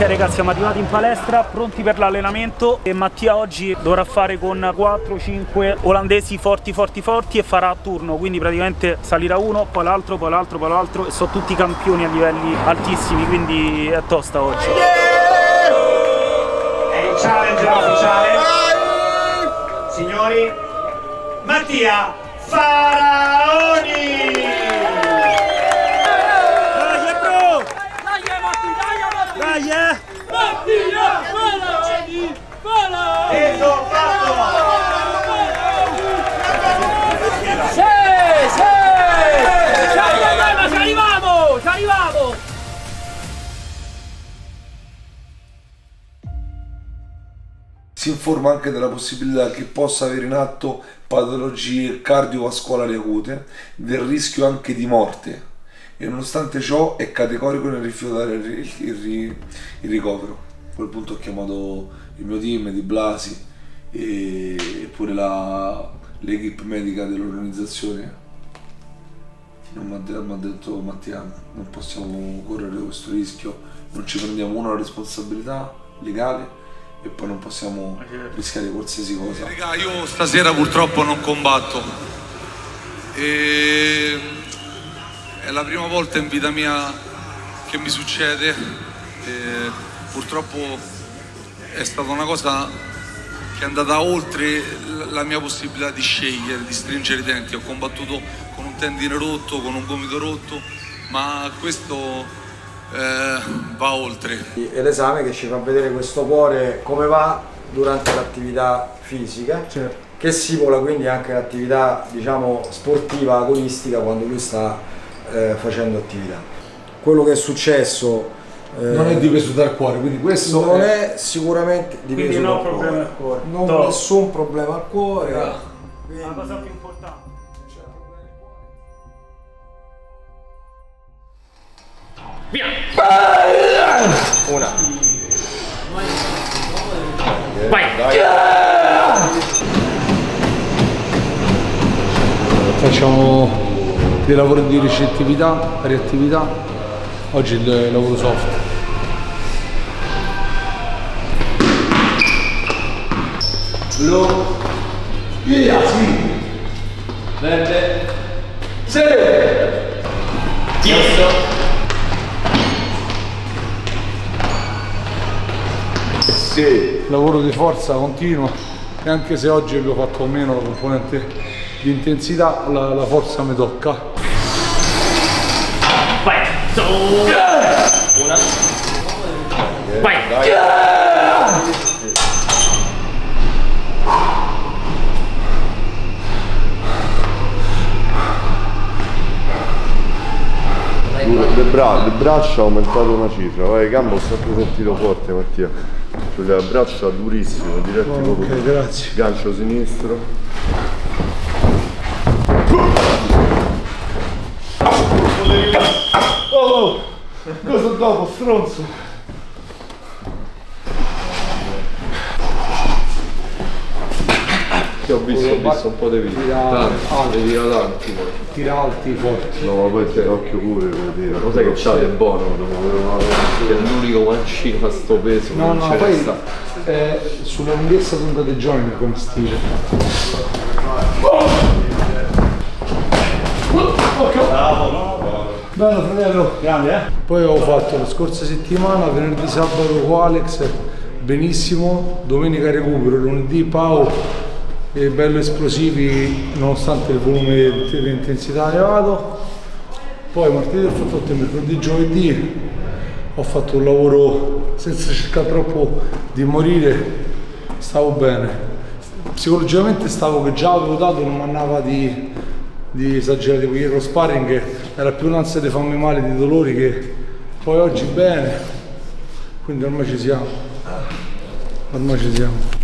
Ok ragazzi siamo arrivati in palestra pronti per l'allenamento. E Mattia oggi dovrà fare con 4-5 olandesi forti forti forti e farà a turno. Quindi praticamente salirà uno poi l'altro poi l'altro poi l'altro. E sono tutti campioni a livelli altissimi quindi è tosta oggi. È il challenger ufficiale. Signori, Mattia Faraoni! Informa anche della possibilità che possa avere in atto patologie cardiovascolari acute, del rischio anche di morte e nonostante ciò è categorico nel rifiutare il, il il ricovero. A quel punto ho chiamato il mio team di Blasi e pure l'equipe medica dell'organizzazione. Mi ha detto Mattia, non possiamo correre questo rischio, non ci prendiamo una responsabilità legale e poi non possiamo rischiare qualsiasi cosa. Raga, io stasera purtroppo non combatto. E... È la prima volta in vita mia che mi succede. E purtroppo è stata una cosa che è andata oltre la mia possibilità di scegliere, di stringere i denti. Ho combattuto con un tendine rotto, con un gomito rotto, ma questo eh, va oltre. è l'esame che ci fa vedere questo cuore come va durante l'attività fisica che simula quindi anche l'attività diciamo sportiva agonistica quando lui sta eh, facendo attività. Quello che è successo eh, Non è dipeso dal cuore, quindi questo non è... è sicuramente quindi dipeso no dal problemi cuore. al cuore. Non nessun problema al cuore. Quindi- cosa più importante Facciamo dei lavori di ricettività, reattività. Oggi il lavoro soft. Lavoro di forza continuo e anche se oggi abbiamo fatto meno la componente di intensità, la, la forza mi tocca. Le, bra- le braccia ho aumentato una cifra, vai, le gambe ho sempre sentito forte Mattia. Braccia durissimo, diretti proprio. Ok, grazie. Gancio sinistro. Oh, cosa dopo, stronzo? Che ho visto, ho visto un po' di video. Tanti, ne tira tanti poi. Tira alti forti. No, ma poi il ginocchio pure per dire. Lo sai che c'ha del buono, che è l'unico mancino a sto peso. No, no, poi eh, sulla lunghezza sono andate joiner come stile. Bello fratello. grande eh Poi ho fatto la scorsa settimana, venerdì sabato con Alex, benissimo, domenica recupero, lunedì Pau, bello esplosivi nonostante il volume di di intensità elevato. Poi martedì ho fatto 8 mercoledì, giovedì ho fatto un lavoro senza cercare troppo di morire, stavo bene. Psicologicamente stavo che già avevo dato, non mi di, di esagerare, perché lo sparring era più un'ansia di farmi male, di dolori che poi oggi bene, quindi ormai ci siamo, ormai ci siamo.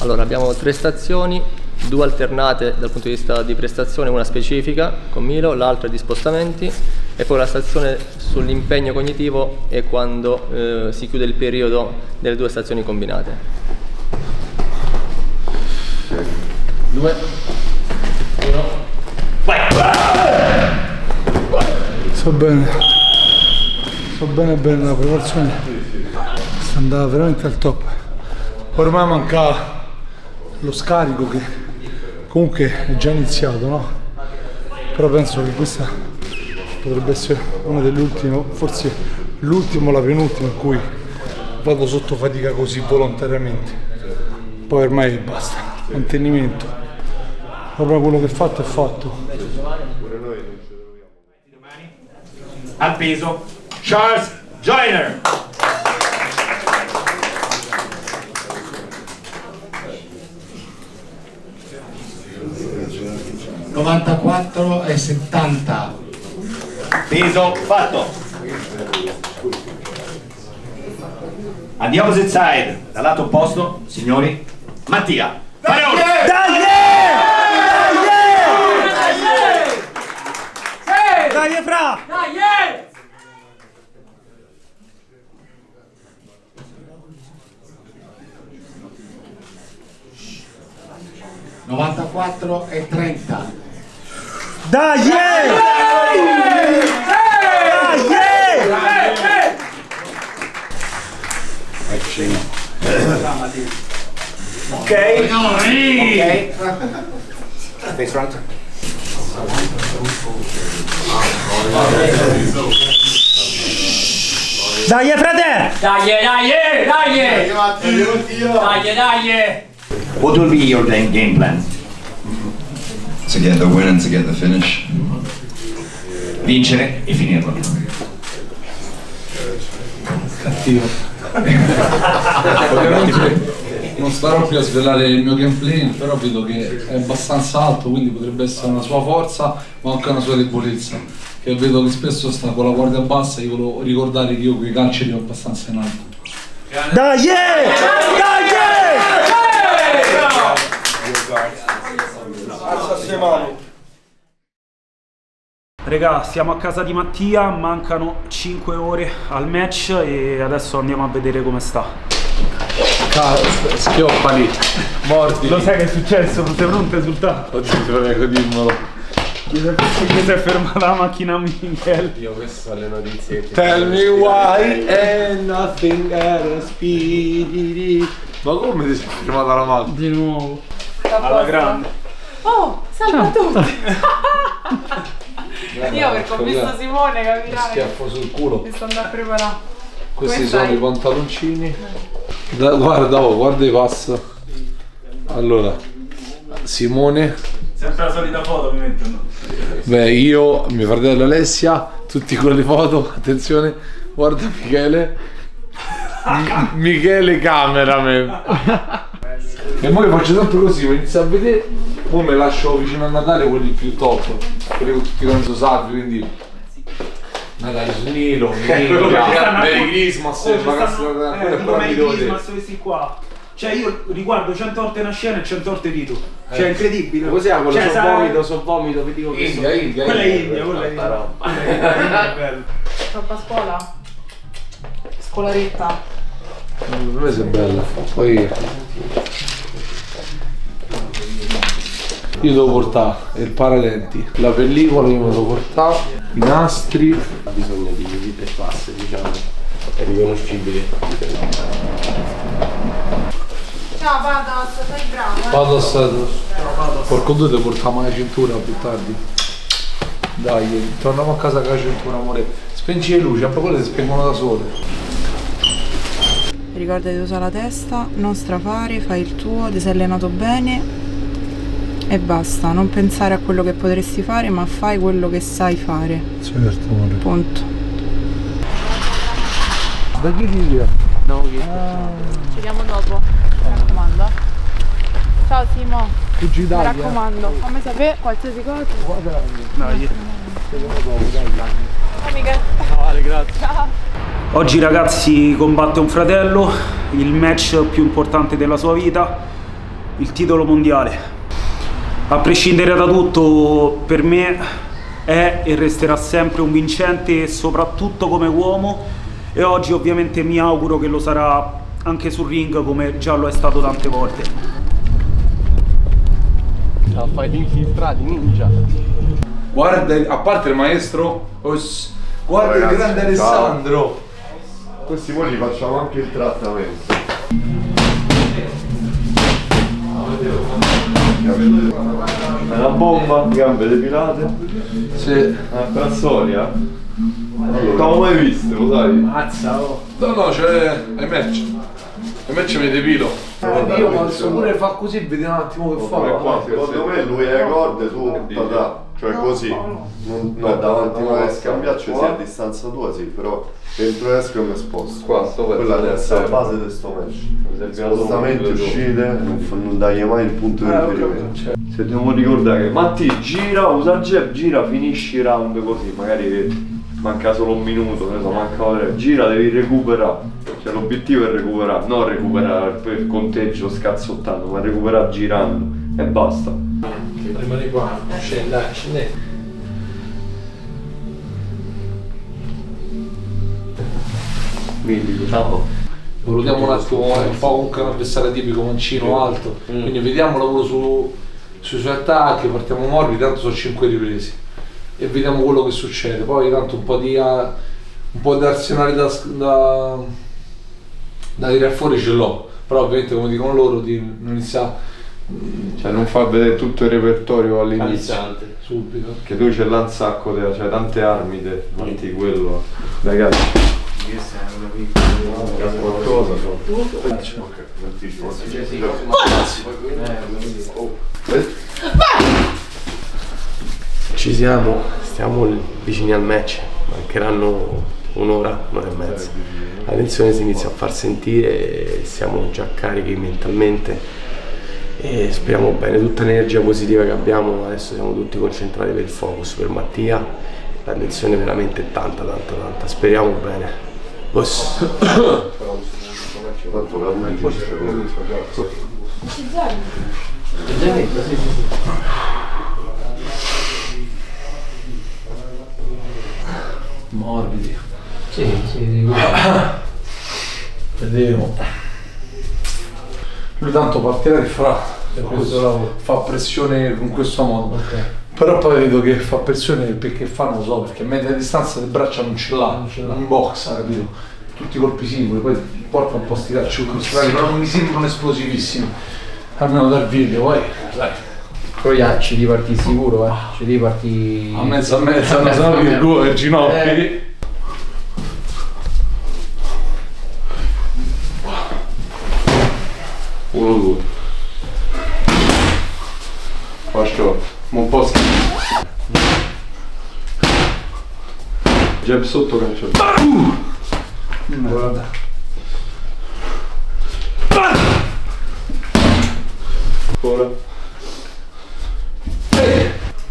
Allora abbiamo tre stazioni, due alternate dal punto di vista di prestazione, una specifica con Milo, l'altra di spostamenti e poi la stazione sull'impegno cognitivo è quando eh, si chiude il periodo delle due stazioni combinate. Due, uno, vai! So bene, so bene bene la preparazione, andando veramente al top. Ormai manca lo scarico che comunque è già iniziato, no? Però penso che questa potrebbe essere una delle ultime, forse l'ultimo o la penultima in cui vado sotto fatica così volontariamente. Poi ormai basta, mantenimento. Proprio quello che è fatto è fatto. Al peso, Charles Joyner. Novantaquattro e settanta. Peso fatto. The opposite side, dal lato opposto, signori, Mattia. Faleone. Dai, Fra! Dai! 94 e 30. Dai! Ok. Ok. Face front. Dai, frate! Dai, dai, dai! Dai, dai! What will be your game game plan? To get the win and to get the finish. Vincere e finirlo. Cattivo. Ovviamente non starò più a svelare il mio gameplay, però vedo che è abbastanza alto, quindi potrebbe essere una sua forza, ma anche una sua debolezza. Che vedo che spesso sta con la guardia bassa, io volevo ricordare che io quei calci li ho abbastanza in alto. Dai! Dai! Regà, siamo a casa di Mattia, mancano 5 ore al match e adesso andiamo a vedere come sta. Schioppali, morti. Lo sai che è successo? Non sei pronto a esultare? Oddio, ti prego, dimmelo. Gli si è- gli si è fermata la macchina Michel. Io queste sono le notizie. Tell me why and nothing else. Ma come ti sei fermata la macchina? Di nuovo. Alla grande. Oh, salve a tutti! Io perché ho visto Simone, capirai? Schiaffo sul culo. Mi sto andando a preparare. Questi Come sono stai? i pantaloncini. Da- guarda, oh, guarda i pass. Allora, Simone, Sempre la solita foto mi mettono. beh, io, mio fratello Alessia, tutti con le foto, attenzione, guarda Michele. M- Michele cameraman. E poi faccio sempre così, mi inizio a vedere, poi me lascio vicino a Natale quelli più top, quelli con tutti quanti salvi, quindi Natale su Nilo, Merry Christmas, Merry dire. Christmas, questi qua. Cioè io riguardo 100 volte una scena e 100 volte rido. Cioè Eh. è incredibile. Cos'è quello? Cioè, so sai- vomito, so vomito, vi dico che India, India, Quella è India. Quella è India. Quella è bello. Troppa scuola? Scolaretta. Per me sei bella. Poi io devo portare il paradenti, la pellicola io me lo devo portare, i nastri. Ha bisogno di vite basse, diciamo. È riconoscibile. Ciao Pados, sei bravo. eh? A stato. Porco due devo portare mai la cintura più tardi. Dai, torniamo a casa con la cintura, amore. Spengi le luci, poi quelle si spengono da sole. Ricorda di usare la testa, non strafare, fai il tuo, ti sei allenato bene e basta. Non pensare a quello che potresti fare, ma fai quello che sai fare. Certo, amore. Punto. Da chi Lilia? Ci vediamo dopo. Mi raccomando. Ciao Simo. Mi raccomando, fammi sapere qualsiasi cosa. Dai. Ciao Michele. Vale, grazie. Ciao. Oggi ragazzi combatte un fratello, il match più importante della sua vita, il titolo mondiale. A prescindere da tutto per me è e resterà sempre un vincente soprattutto come uomo e oggi ovviamente mi auguro che lo sarà anche sul ring come già lo è stato tante volte. La fai gli infiltrati ninja. Guarda, a parte il maestro, os- guarda Ragazzi, il grande ciao. Alessandro. Questi poi li facciamo anche il trattamento. Una bomba, gambe depilate. Sì. Una prazzoria. Non l'avevo mai visto, lo sai? Mazza, oh. No, no, c'è. È merce. È merce mi depilo. Io ma se pure fa così, vediamo un attimo che fa. Come qua, secondo me lui è corde, tu tata. Cioè così. Non, no, davanti a una scambiaccio sia a distanza tua, sì, però dentro e esco è esposto. Qua, sto Quella deve essere la base di sto match. Spostamenti, uscite, non, non dagli mai il punto di riferimento. Se dobbiamo ricordare che Matti gira, usa il jab, gira, finisci il round così, magari manca solo un minuto, ne so, manca ore, gira, devi recuperare. Cioè l'obiettivo è recuperare, non recuperare per conteggio scazzottando, ma recuperare girando e basta. Rimani qua, scendi, dai, scendi. Quindi diciamo. Valutiamo un attimo, è un po' comunque un avversario tipico mancino alto. Quindi vediamo lavoro su, sui suoi attacchi, partiamo morbidi, tanto sono 5 ripresi. E vediamo quello che succede. Poi tanto un po' di, ah, un po' di arsenale da, da, da tirare fuori ce l'ho. Però ovviamente come dicono loro di non iniziare Cioè non fa vedere tutto il repertorio all'inizio. Calizzante, subito. Che tu ce l'ha un sacco, te, cioè tante armi, te, metti quello. Ragazzi. Qualcosa Ci siamo, stiamo vicini al match, mancheranno un'ora, un'ora e mezza. La tensione si inizia a far sentire, siamo già carichi mentalmente e speriamo bene, tutta l'energia positiva che abbiamo, adesso siamo tutti concentrati per il focus, per Mattia, la tensione è veramente tanta, tanta, tanta, speriamo bene. Boss. Morbidi. Sì, sì, Vediamo. Lui tanto partirà e farà questo lavoro. Fa pressione in questo modo. Però poi vedo che fa pressione perché fa, non lo so, perché media distanza le braccia non ce l'ha, un box, capito? Tutti i colpi singoli, poi porta un po' sti strani, però non mi sembrano esplosivissimi. Almeno dal video, poi dai. Poi ah, ci devi partire sicuro, eh. Ci devi partire. A mezza a mezza, no, se no mi due per ginocchi. Eh. Uno, due. Faccio un po' schifo. Jab sotto cancello. Guarda. Ancora.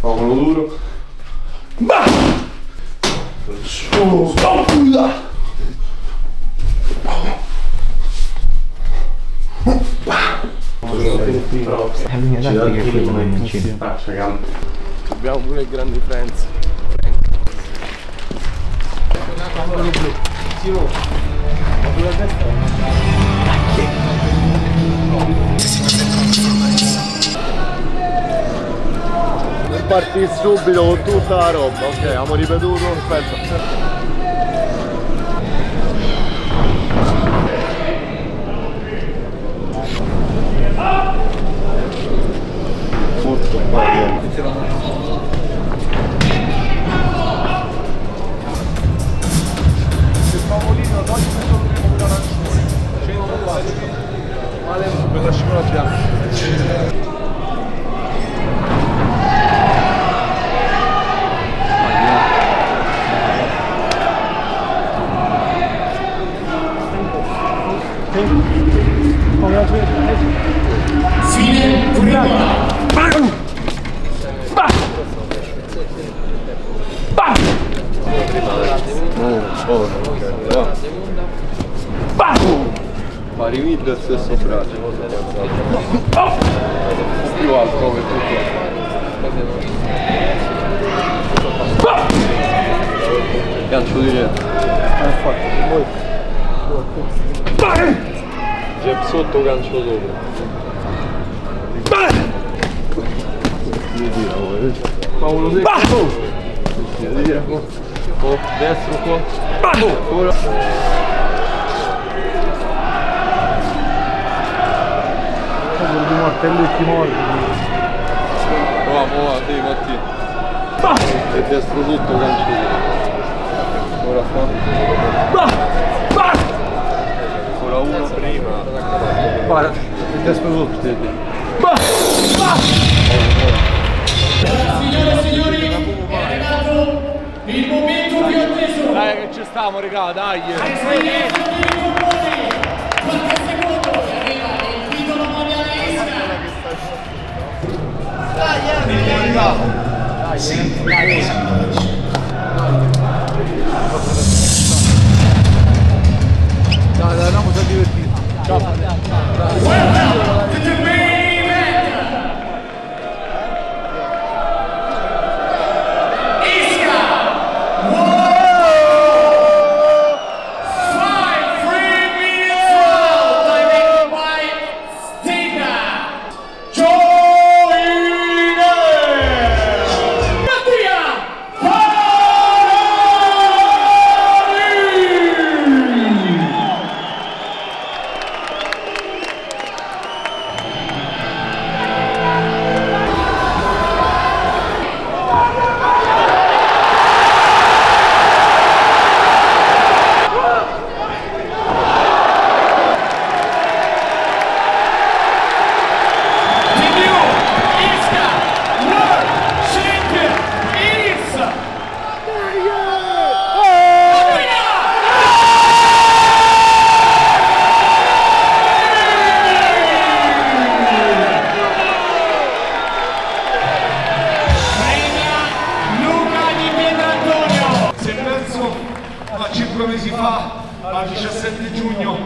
Fa uno duro. Faccia calma. Abbiamo pure il grande Friends. Non parti subito con tutta la roba, ok, abbiamo ripetuto, aspetta. var yani. Böyle şimrat yani. Pari mid e stesso frase. Un po' più alto come tutto. Gancio di re. Jab sotto, gancio sopra. Paolo secco. Tira qua. Qua. Martelletti morbidi. Prova, prova, sì, Matti. E destro tutto, gancio Ora qua. Ora uno prima. Guarda, il destro tutto. Signore e signori, è arrivato il momento più atteso. Dai che ci stiamo, raga, dai. Dai, dai, andiamo a divertire. Welcome to the main al 17 giugno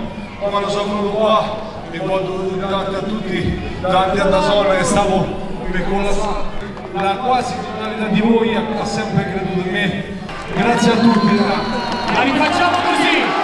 quando sono venuto qua mi voglio tanto a tutti tanti a Dasone che stavo con la, la quasi totalità di voi ha sempre creduto in me. Grazie a tutti la rifacciamo così.